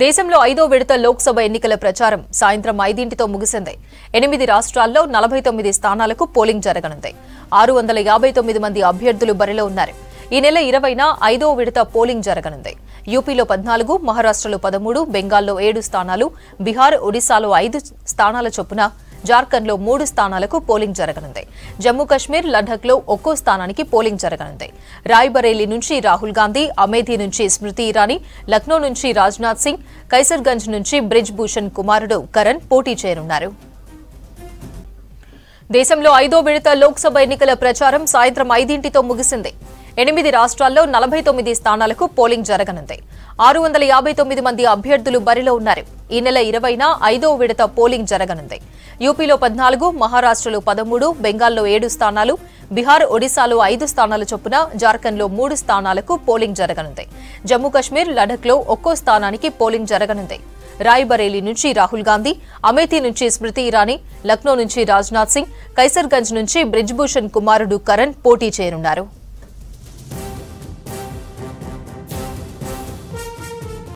దేశంలో ఐదో విడత లోక్సభ ఎన్నికల ప్రచారం సాయంత్రం ఐదింటితో ముగిసింది. ఎనిమిది రాష్ట్రాల్లో నలభై తొమ్మిది స్థానాలకు పోలింగ్ జరగనుంది. ఆరు వందల యాభై తొమ్మిది మంది అభ్యర్థులు బరిలో ఉన్నారు. ఈ నెల ఇరవైన ఐదో విడత పోలింగ్ జరగనుంది. యూపీలో పద్నాలుగు మహారాష్ట్రలో పదమూడు బెంగాల్లో ఏడు స్థానాలు బీహార్ ఒడిశాలో ఐదు స్థానాల చొప్పున జార్ఖండ్లో మూడు స్థానాలకు పోలింగ్ జరగనుంది. జమ్మూ కశ్మీర్ లడఖ్లో ఒక్కో స్థానానికి పోలింగ్ జరగనుంది. రాయ్బరేలీ నుంచి రాహుల్ గాంధీ అమేథీ నుంచి స్మృతి ఇరానీ లక్నో నుంచి రాజ్నాథ్ సింగ్ కైసర్గంజ్ నుంచి బ్రిజ్ భూషణ్ కుమారుడు కరణ్ పోటీ చేయనున్నారు. దేశంలో ఐదో విడత లోక్సభ ఎన్నికల ప్రచారం సాయంత్రం ఐదింటితో ముగిసింది. ఎనిమిది రాష్ట్రాల్లో నలభై తొమ్మిది స్థానాలకు పోలింగ్ జరగనుంది. ఆరు వందల యాభై తొమ్మిది మంది అభ్యర్థులు బరిలో ఉన్నారు. ఈ నెల ఇరవైన ఐదో విడత పోలింగ్ జరగనుంది. యూపీలో పద్నాలుగు మహారాష్ట్రలో పదమూడు బెంగాల్లో ఏడు స్థానాలు బీహార్ ఒడిశాలో ఐదు స్థానాల చొప్పున జార్ఖండ్లో మూడు స్థానాలకు పోలింగ్ జరగనుంది. జమ్మూ కశ్మీర్ లడఖ్లో ఒక్కో స్థానానికి పోలింగ్ జరగనుంది. రాయ్బరేలీ నుంచి రాహుల్ గాంధీ అమేథీ నుంచి స్మృతి ఇరానీ లక్నో నుంచి రాజ్నాథ్ సింగ్ కైసర్గంజ్ నుంచి బ్రిజ్భూషణ్ కుమారుడు కరణ్ పోటీ చేయనున్నారు.